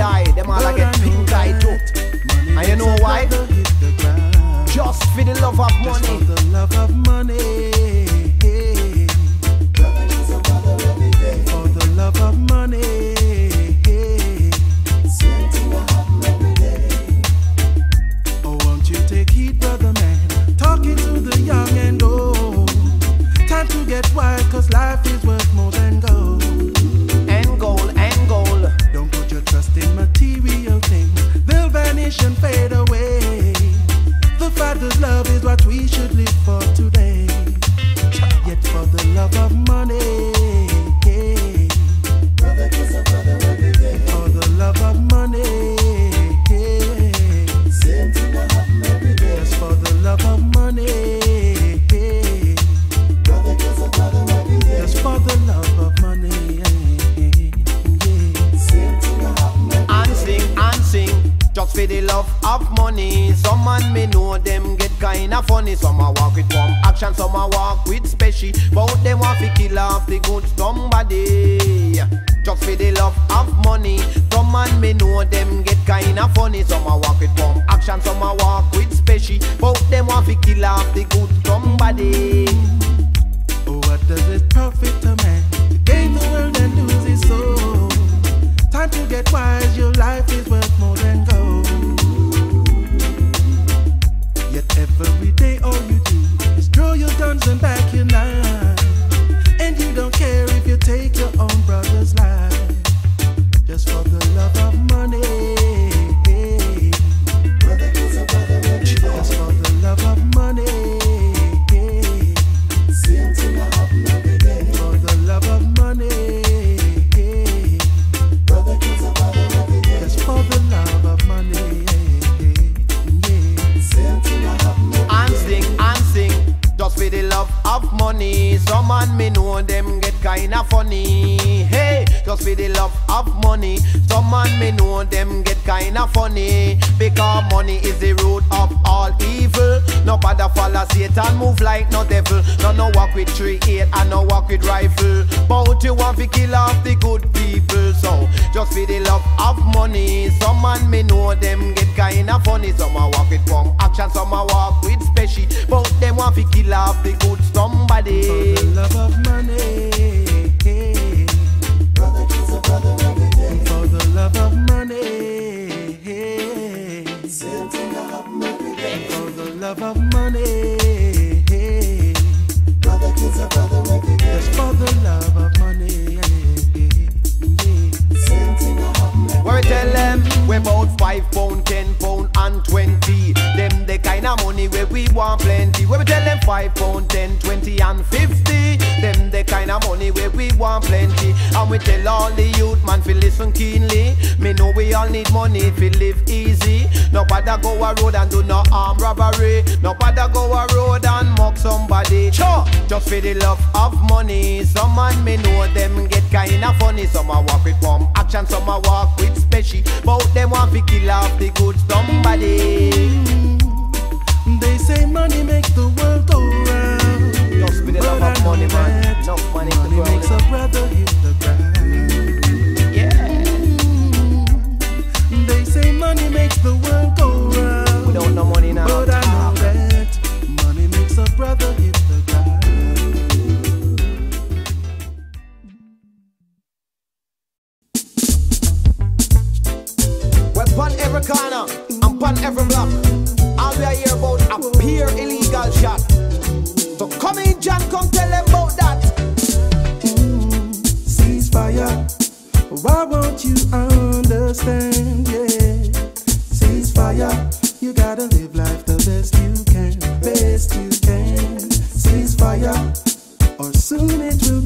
red eye, them all I get pink eye too. And you know why? Just for the love of money. The love of money. For the love of money. Oh, won't you take heed, brother man? Talking to the young and old. Time to get wild, cause life we should live for today. Yet for the love of money. For the love of money. Just for the love of money. Just for the love of money. And sing, and sing. Just for the love of money. Some man me know them kinda funny. Some a walk with one action, some a walk with special. But them want to kill off the good somebody. Just for the love of money. Some man me know them get kinda funny. Some a walk with one action, some a walk with special. But them want to kill off the good somebody. 5 pound, 10, 20 and 50 Them the kind of money where we want plenty. And we tell all the youth man fi listen keenly. Me know we all need money fi live easy. Nobody go a road and do no arm robbery. Nobody go a road and mock somebody. Sure, just for the love of money. Some man me know them get kinda funny. Some a walk with warm action, some a walk with special. Both them want fi kill off the good somebody. They say money makes the world go round. Just for the love But I money, know man. that Enough money to makes a brother hit the ground. Yeah. They say money makes the world go round. Without no money now. But I know that money makes a brother hit the ground. We're on every corner and on every block. All we here about a pure illegal shot. So come in, John, come tell them about that. Ceasefire. Why won't you understand? Yeah. Ceasefire. You gotta live life the best you can. Best you can. Ceasefire. Or soon it will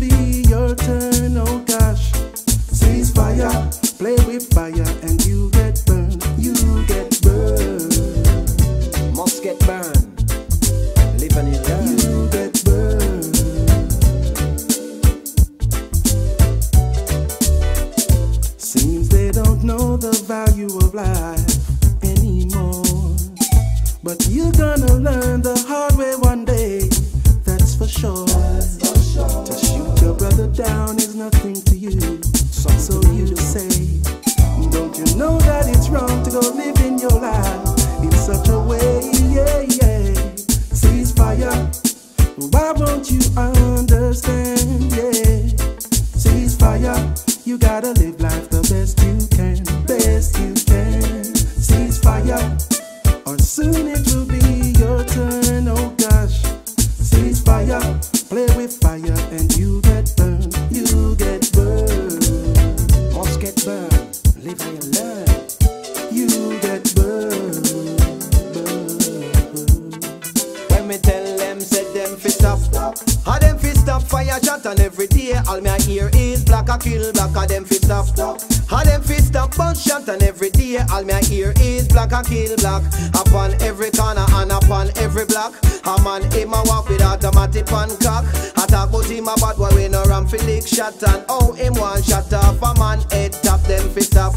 shot and all him one shot off a man head top them fit stop.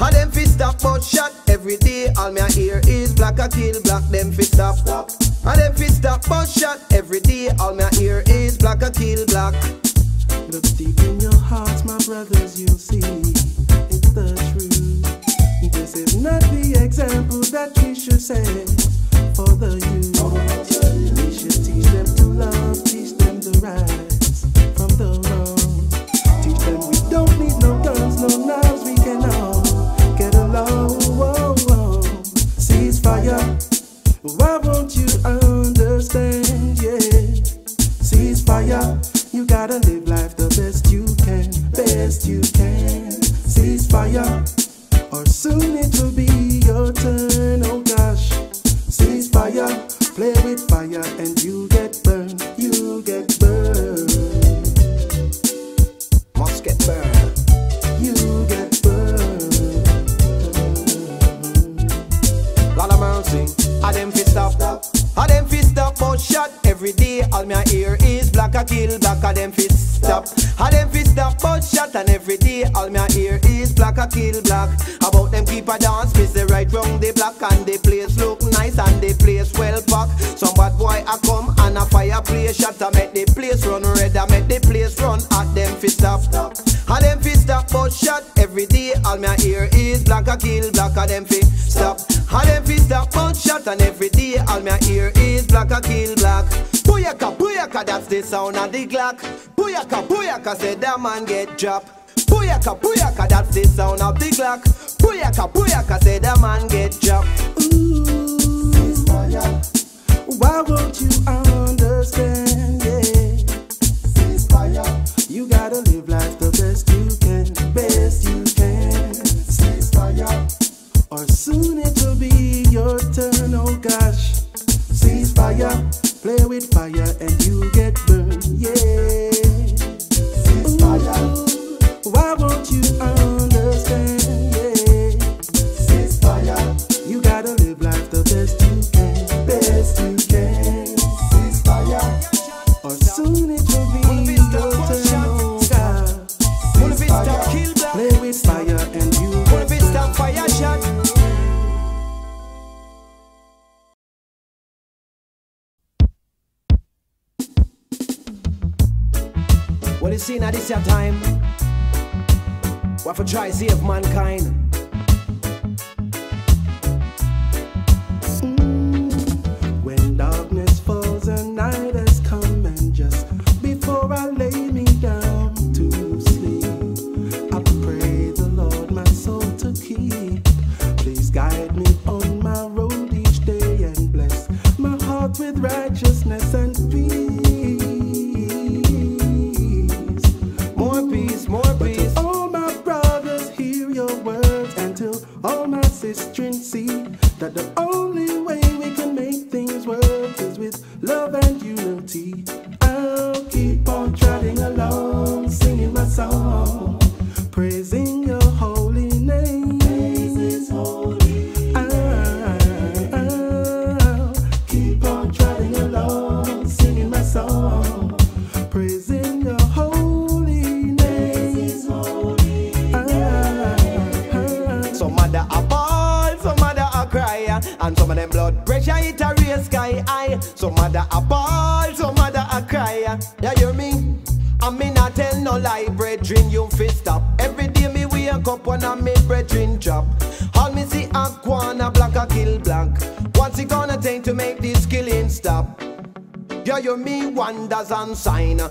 And them fit stop but shot every day. All me I hear is black a kill black them fit stop stop. And them fit stop but shot every day. All me I hear is black a kill black. Look deep in your hearts, my brothers, you'll see it's the truth. This is not the example that we should set. them fi stop. All them fi stop, but shot every day. All me I hear is black a kill, black a them fi stop. All them fi stop, but shot and every day. All me I hear is black a kill, black. Booyaka, booyaka, that's the sound of the Glock. Booyaka, booyaka, said that man get dropped. Booyaka, booyaka, that's the sound of the Glock. Booyaka, booyaka, say that man get dropped. Ooh, Why won't you Soon it will be your turn, oh gosh. Cease fire, play with fire, and you get burned, yeah. Cease fire. Why won't you seen at this your time. What for try save mankind? sein.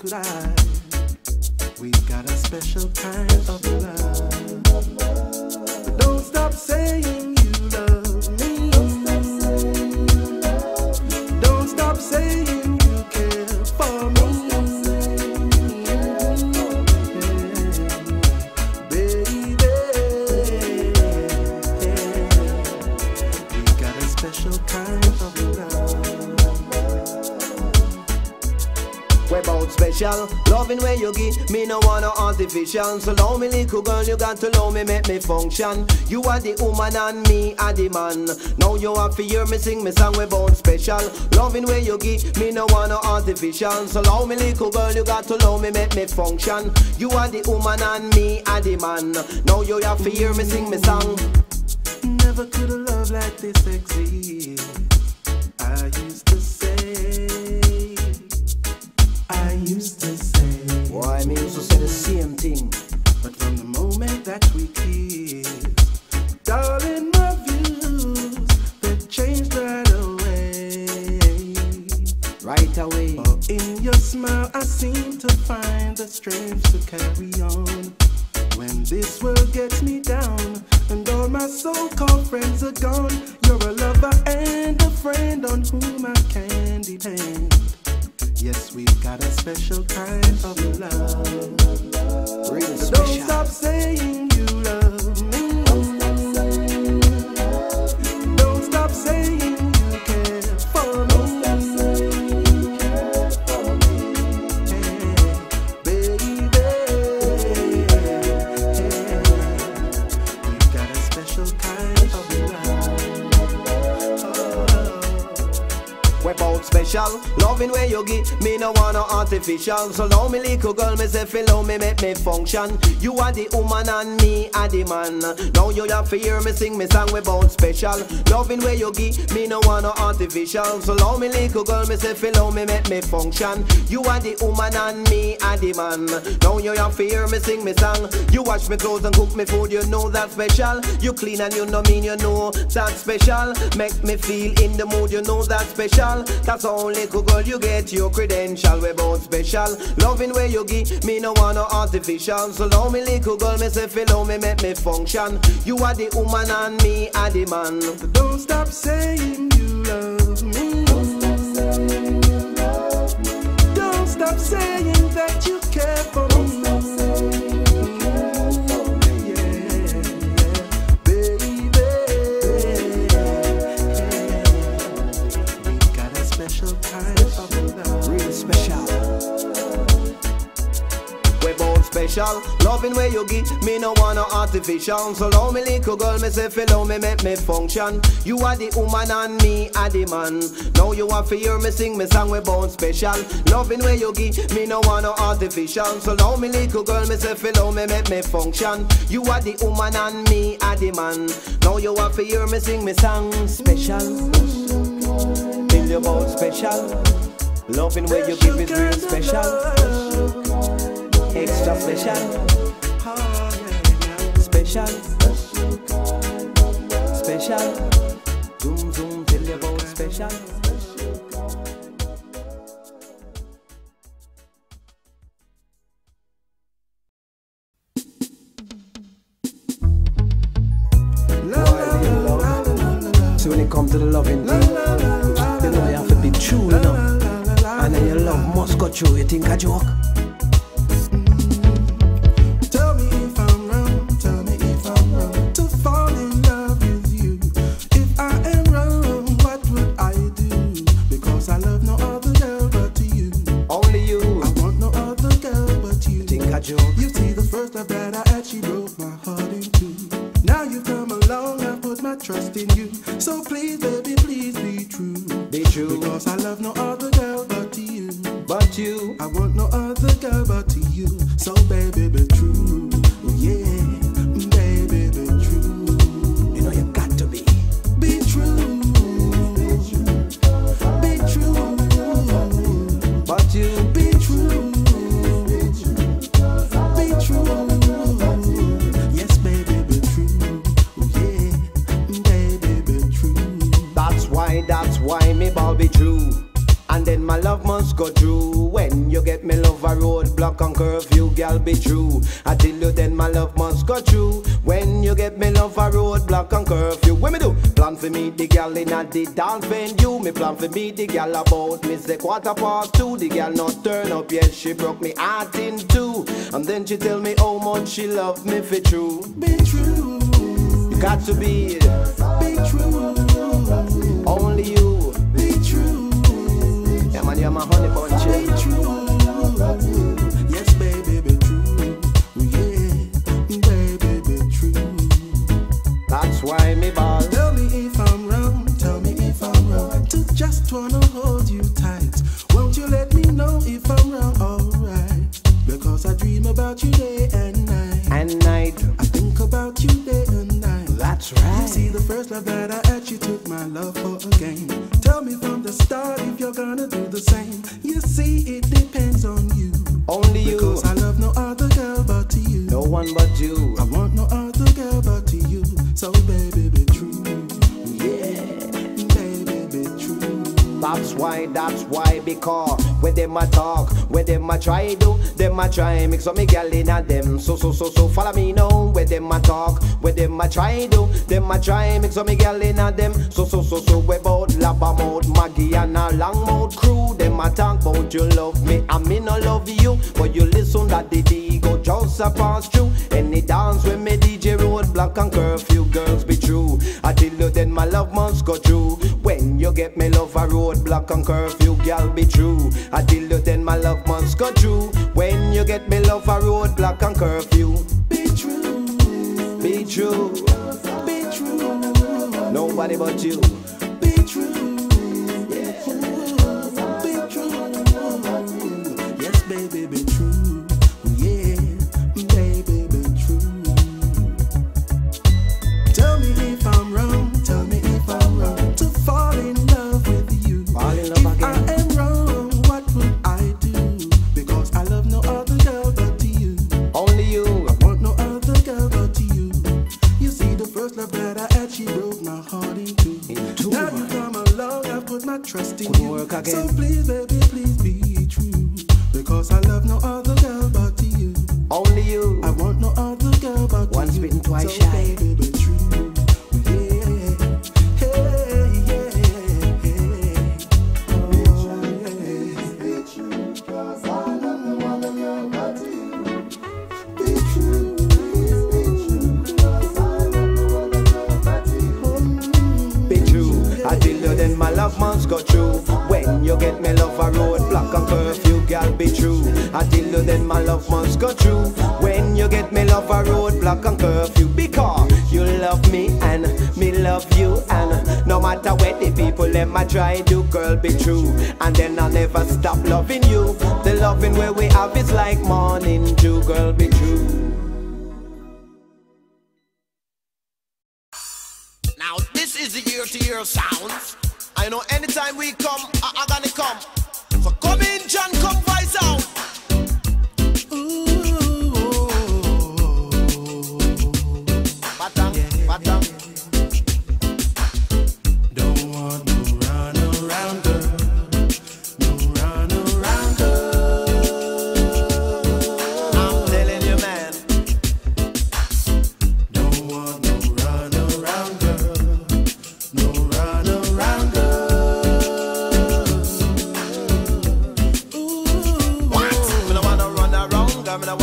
We got a special kind of love. But don't stop saying special. Loving where you give me, no wanna artificial. So love me, little girl, you got to love me, make me function. You are the woman and me are the man. Now you have to hear me sing me song, we born special. Loving where you give me, no wanna artificial. So love me, little girl, you got to love me, make me function. You are the woman and me are the man. Now you have to hear me sing me song. Never could a love like this exist. the strength to carry on. When this world gets me down and all my so called friends are gone, you're a lover and a friend on whom I can depend. Yes, we've got a special kind of love. Don't stop saying Give me no want no artificial. So love me little girl, me say feel me make me function. You are the woman and me are the man. Now you have to hear me sing me song about special. Loving where you give me no want no artificial. So love me little girl, me say feel me make me function. You are the woman and me are the man. Now you have to hear me sing me song. You wash me clothes and cook me food, you know that special. You clean and you know mean you know that special. Make me feel in the mood, you know that special. That's only cool girl you get your credential. We both special. Loving where you give me no want no artificial. So love me little girl, me say me make me function. You are the woman and me are the man. Don't stop saying you love me. Don't stop saying that you special. Loving where you give me no want no artificial. So love me little girl, me say feel me make me function. You are the woman and me are the man. Now you want to hear me sing me song we born special. Loving where you give me no want no artificial. So love me little girl, me say feel me make me function. You are the woman and me are the man. Now you want to hear me sing me song special. Feel you born special. Loving where you give it real special extra special. Special. Special. Zoom, zoom, tell you about special. So when it comes to the loving thing, you know you have to be true, you know. And then your love must go through. You think I joke? Dance venue. Me plan for meet the gal about me say quarter past two. The gal not turn up yet. She broke me heart in two. And then she tell me how much she love me for true. Be true. You got to be. Be true. One but you. I want no other girl but you. So, baby, be true. Yeah. Baby, be true. That's why, that's why, because when them a talk, when them a try do, them a try mix up me gal in a them. So, so, so, so, follow me now. When them a talk, when them a try do, them a try mix up me gal in a them. So, so, so, so, we bout Labba mode, Maggie and a long mouth crew. Them a talk about you love me, I me no love you, but you listen that the out just a pass through. Any dance when me DJ roadblock and curfew, girls be true. I tell you then my love must go through. When you get me love a roadblock and curfew, girl be true. I tell you then my love must go through. When you get me love a roadblock and curfew, be true, be true, be true. Nobody but you. Be true. Yeah. Be true. Yes, baby, be true. look again. So please, baby, please be true. Because I love no other girl but you. Only you.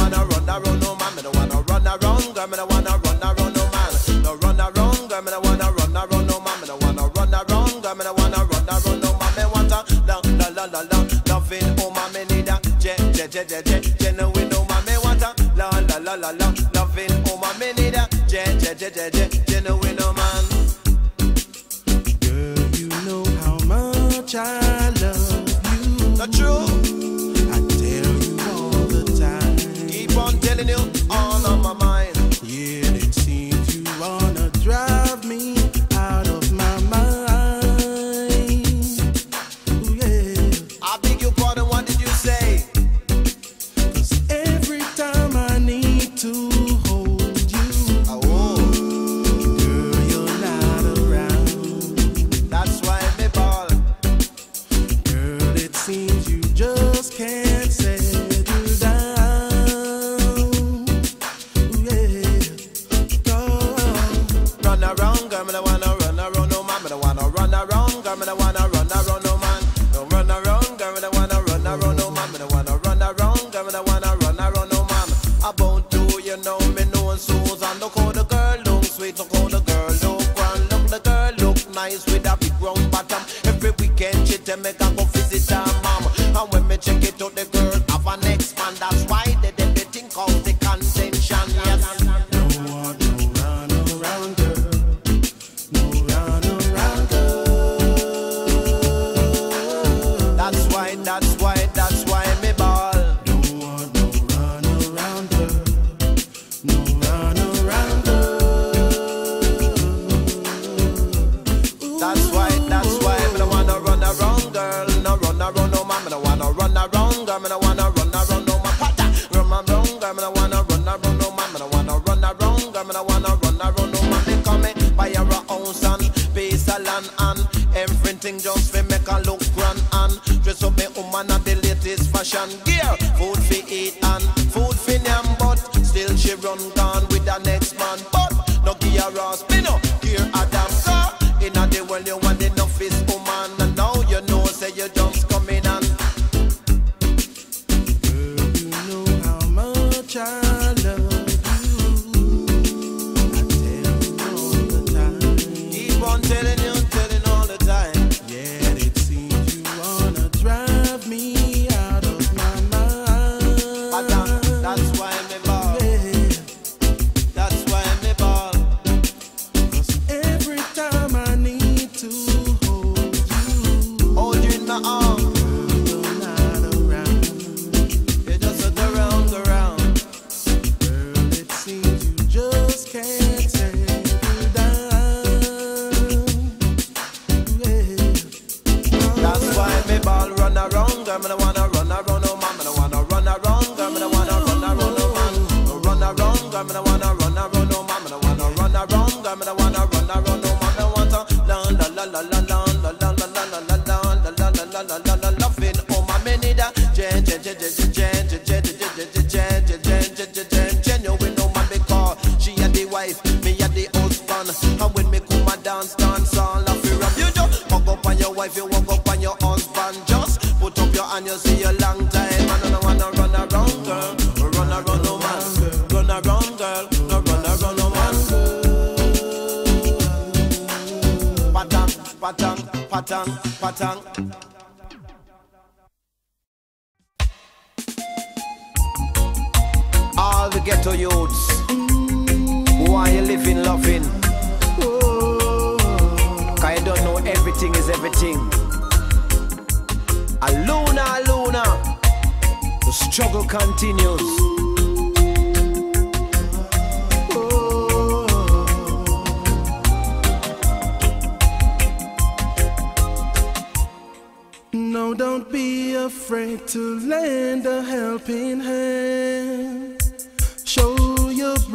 wanna run around no man. Me don't wanna run around, girl. Me don't wanna run around no man. No run around, girl. Me don't wanna run around no man. Me don't wanna run around, girl. Me don't wanna run around no man. Me want a la la la la love, loving oh, woman. Me need a je je je je je genuine oh, woman. Me want a la la la la loving oh, woman. Me need a je je je je je genuine woman. Girl, you know how much I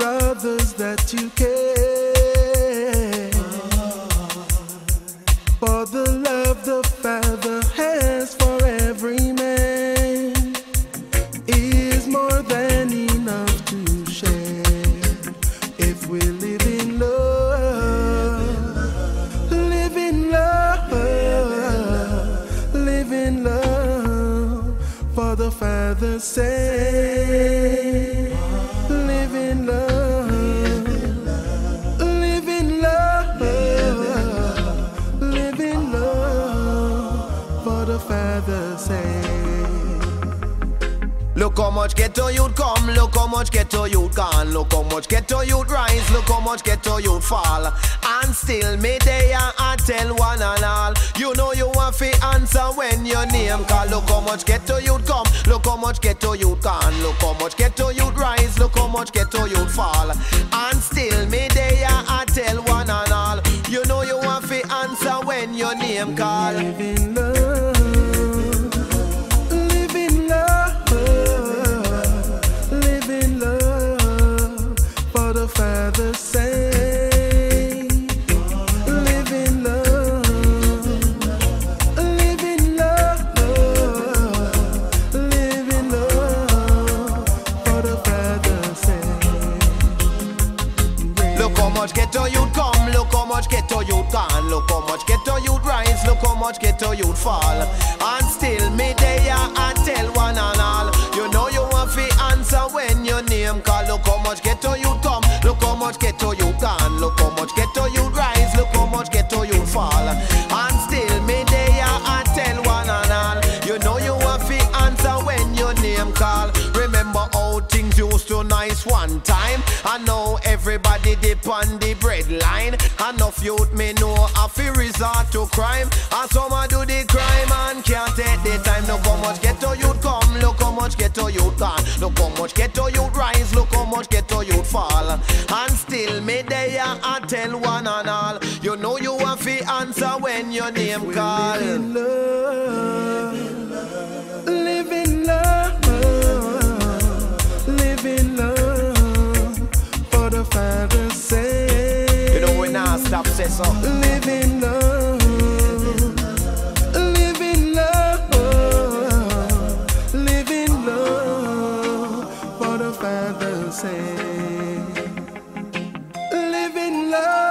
brothers that you care. For the love the Father has for every man is more than enough to share. If we live in love, live in love, live in love for the Father's sake. Look how much ghetto youth come, look how much ghetto youth gone, look how much ghetto youth rise, look how much ghetto youth fall. And still me there I tell one and all, you know you want to answer when your name call. Look how much ghetto youth come, look how much ghetto youth gone, look how much ghetto youth rise, look how much ghetto youth fall. And still me there I tell one and all, you know you want to answer when your name call. Much ghetto youth come, look how much ghetto youth gone, look how much ghetto youth rise, look how much ghetto youth fall. And still me there and tell one and all, you know you want to answer when your name call. Look how much ghetto youth come, look how much ghetto youth gone, look how much ghetto youth rise, look how much ghetto youth fall. Everybody dip on the bread line. Enough youth me know I feel resort to crime, and some a do the crime and can't take the time. Look how much ghetto youth come, look how much ghetto youth gone, look how much ghetto youth rise, look how much ghetto youth fall. And still me there I tell one and all, you know you want to answer when your name call. Not stop say so. Live in love, live in love, live in love for the Father's sake. Live in love.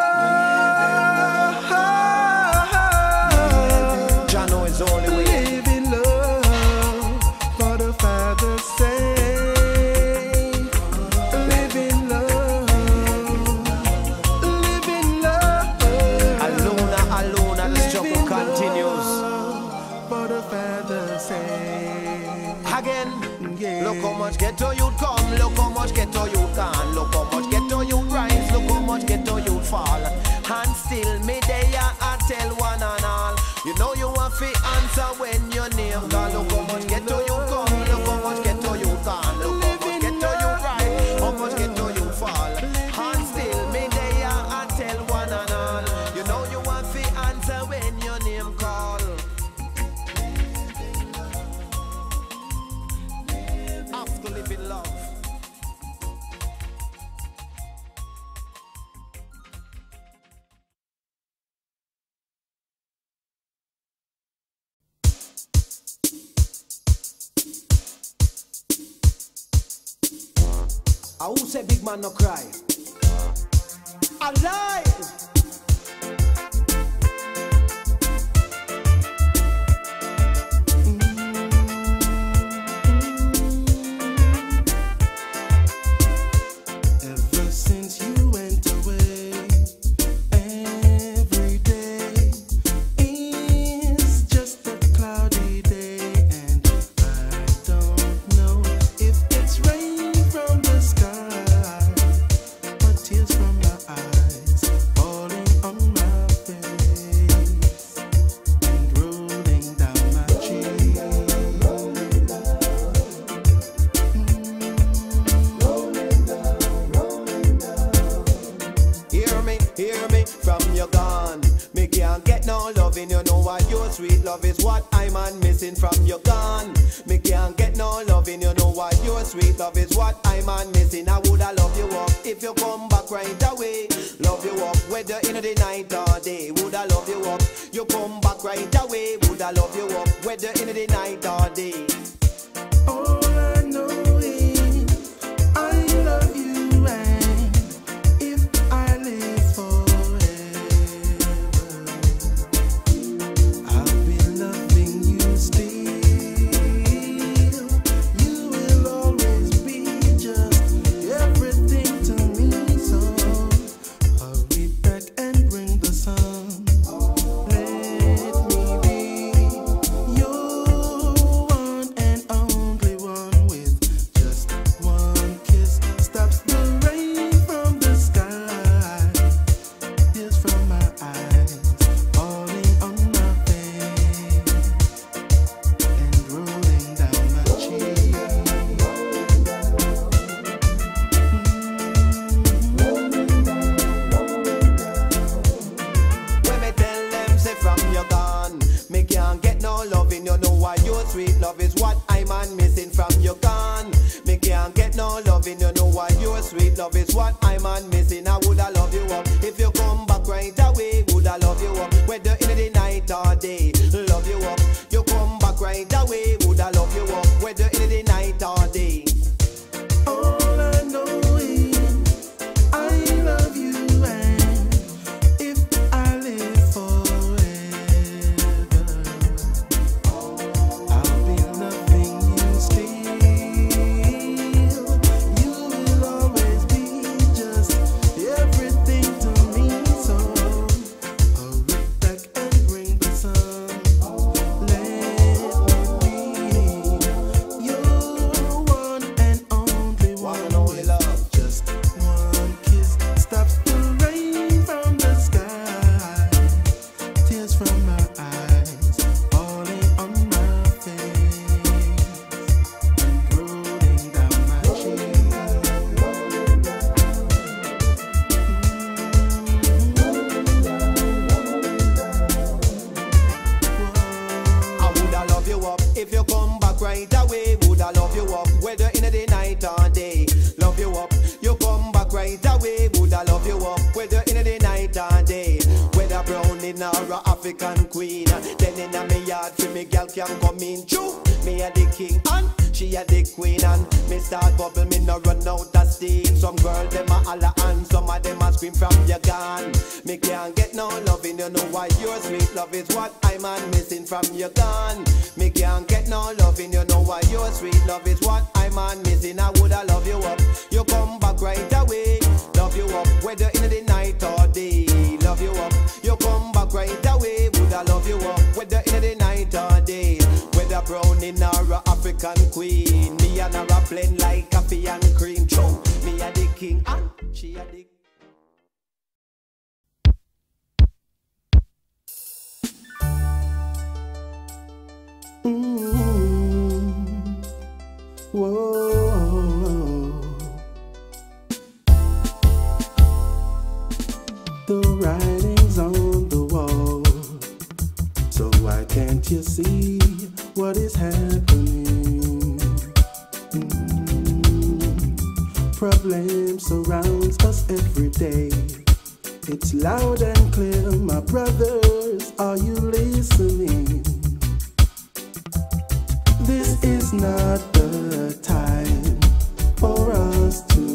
Ghetto youth come, look how much ghetto youth gone, look how much ghetto youth rise, look how much ghetto youth fall. And still me there I tell one and all, you know you want to answer when your name call. Look how no cry? Love is what I'm on right away. Woulda love you up whether in the night or day. Whether brown in or a African queen. Then in a me yard for me girl can come in. True, me a the king and she a the queen and me start bubble me no run out of steam. Some girl them a holla and some of them a scream from your gun. Me can't get no loving, you know why your sweet love is what I'm missing from your gun. Me can't get no loving, you know why your sweet love is what I'm missing. I woulda love you up, you come back right away. Whether in the night or day. Love you up, you come back right away. Woulda love you up, whether in the night or day. Whether brown in or a African queen. Me and her a blend like coffee and cream. True, me a the king and she a the. Whoa. The writing's on the wall. So why can't you see what is happening? Mm. Problem surrounds us every day. It's loud and clear, my brothers. Are you listening? This is not the time for us to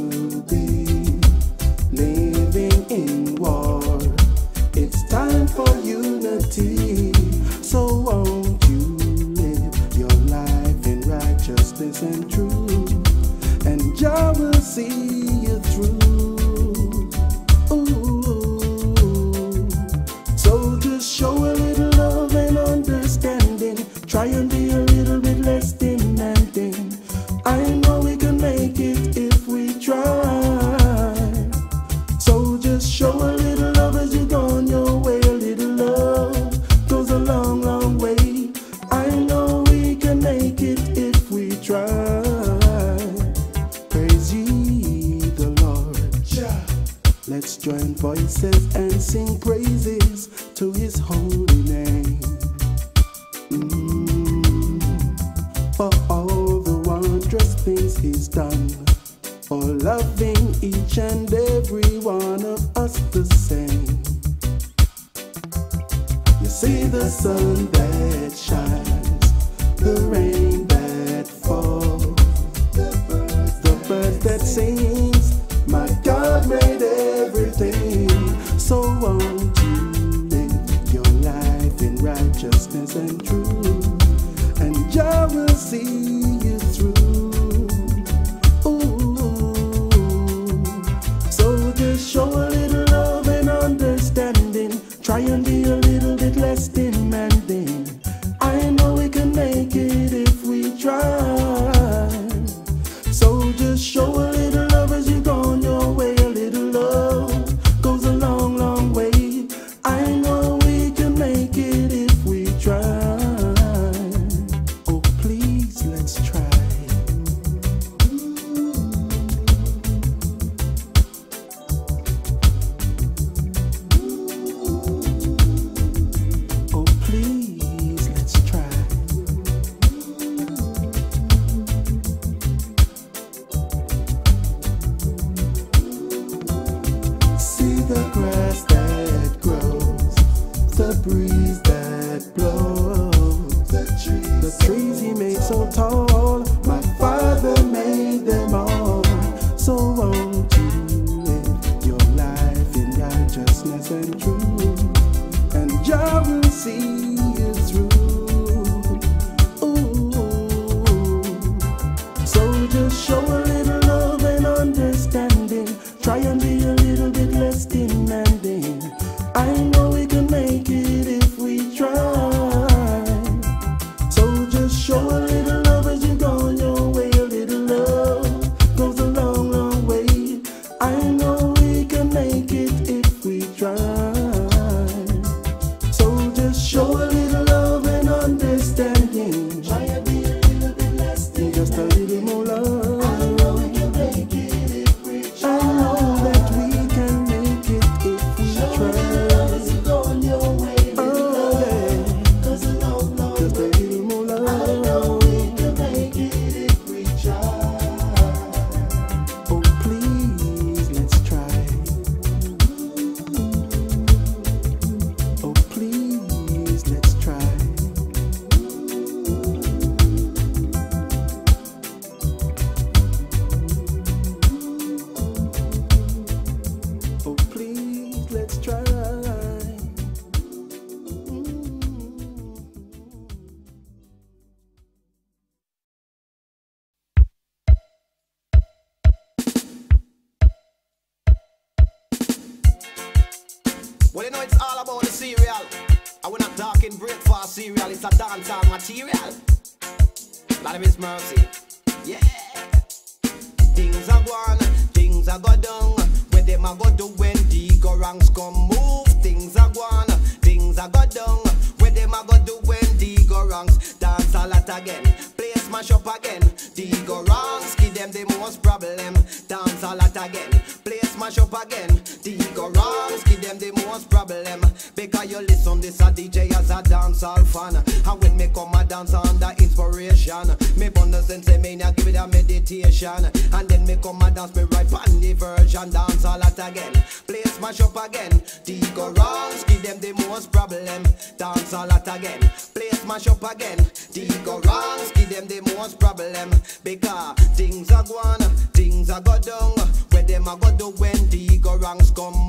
serious problem. Because you listen this a DJ as a dancehall fan. And when me come a dance under inspiration Me bundle sensei me now give it a meditation. And then me come a dance me right on the version Dance all out again, play smash up again. Tico Rolls give them the most problem. Dance all out again, play smash up again. Tico Rolls give them the most problem. Because things are gone, things are go down. Where them a go do when Tico Rolls come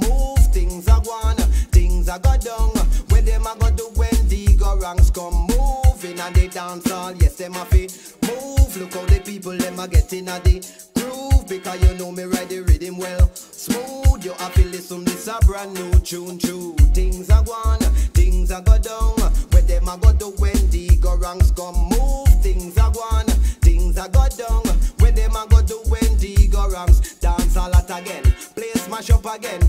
a go down. When them a go do when Dego Ranks come moving and they dance all, yes, them a fit move. Look how the people them a getting at the groove because you know me ride the rhythm well. Smooth, you have to listen this a brand new tune, true. Things a gone, things a go down. When them a go do when Dego Ranks come move, things a gone, things a go down. When them a go do when Dego Ranks dance a lot again, play smash up again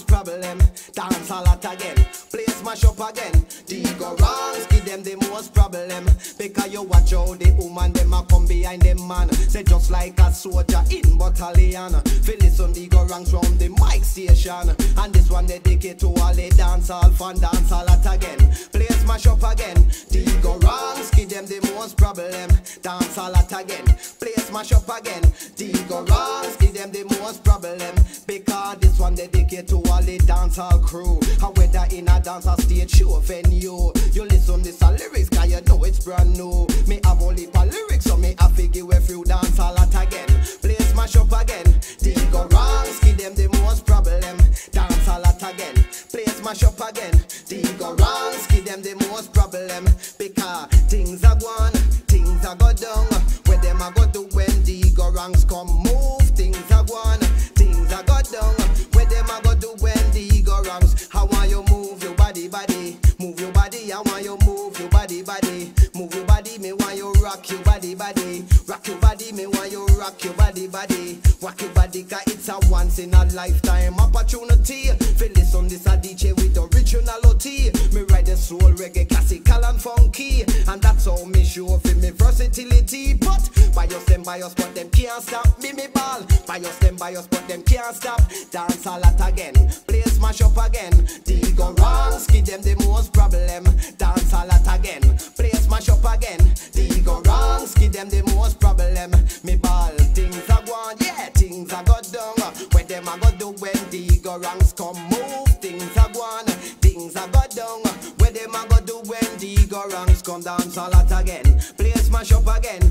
cause problem. Dance a lot again, play smash up again. Dego Ranks, give them the most problem. Because you watch how the woman them a come behind them man. Say just like a soldier in battalion. Feel on the wrongs from the mic station. And this one dedicated to all the dance all fun, dance a lot again. Play smash up again. Dego Ranks, give them the most problem. Dance a lot again, play smash up again. Dego Ranks, give them the most problem all the crew. And whether in a dance or stage show venue. You listen this a lyrics cause you know it's brand new. Me have only for lyrics so me have to give a dance all at again. Play smash up again. The go give them the most problem. Dance all at again. Play smash up again. Once in a lifetime opportunity. Feel listen, this a DJ with originality. Me the soul reggae, classical and funky. And that's how me show for me versatility. But by us, them by us, but them can't stop me, me ball. By us, them by us, but them can't stop. Dance a lot again, play smash up again. Again.